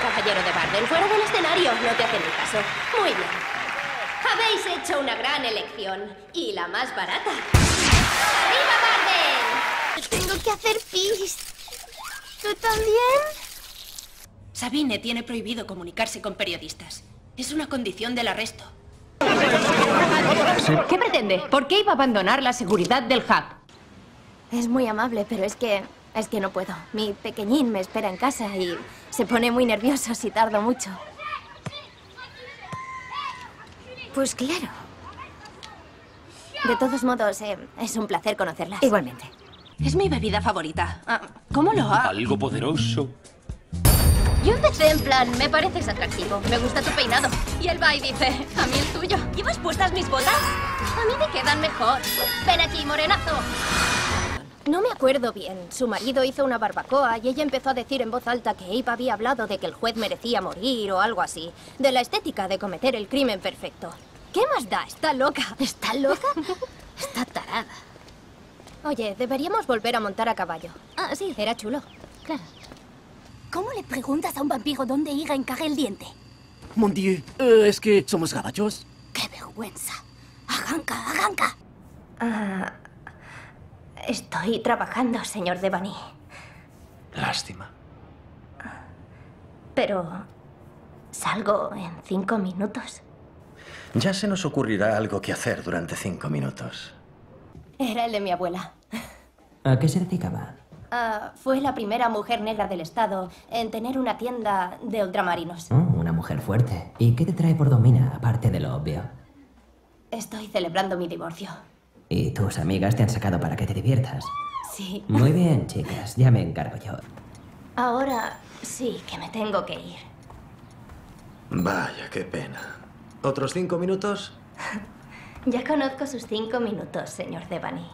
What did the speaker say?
caballero de Barden. Fuera del escenario, no te hacen ni caso. Muy bien. Habéis hecho una gran elección. Y la más barata. ¡Viva Barden! Tengo que hacer pis. ¿Tú también? Sabine tiene prohibido comunicarse con periodistas. Es una condición del arresto. ¿Qué pretende? ¿Por qué iba a abandonar la seguridad del hub? Es muy amable, pero es que... Es que no puedo. Mi pequeñín me espera en casa y se pone muy nervioso si tardo mucho. Pues claro. De todos modos, eh, es un placer conocerlas. Igualmente. Es mi bebida favorita. Ah, ¿Cómo lo ha...? Algo poderoso. Yo empecé en plan, me pareces atractivo, me gusta tu peinado. Y él va y dice, a mí el tuyo. ¿Llevas puestas mis botas? A mí me quedan mejor. Ven aquí, morenazo. No me acuerdo bien. Su marido hizo una barbacoa y ella empezó a decir en voz alta que Abe había hablado de que el juez merecía morir o algo así. De la estética de cometer el crimen perfecto. ¿Qué más da? Está loca. ¿Está loca? Está tarada. Oye, deberíamos volver a montar a caballo. Ah, sí. Era chulo. Claro. ¿Cómo le preguntas a un vampiro dónde ir a encajar el diente? Mon Dieu, eh, es que somos gabachos. ¡Qué vergüenza! ¡Arranca, arranca! Ah, estoy trabajando, señor Devani. Lástima. Pero... ¿Salgo en cinco minutos? Ya se nos ocurrirá algo que hacer durante cinco minutos. Era el de mi abuela. ¿A qué se dedicaba? Ah, fue la primera mujer negra del estado en tener una tienda de ultramarinos. Oh, una mujer fuerte. ¿Y qué te trae por domina, aparte de lo obvio? Estoy celebrando mi divorcio. ¿Y tus amigas te han sacado para que te diviertas? Sí. Muy bien, chicas, ya me encargo yo. Ahora sí que me tengo que ir. Vaya, qué pena. ¿Otros cinco minutos? Ya conozco sus cinco minutos, señor Devani.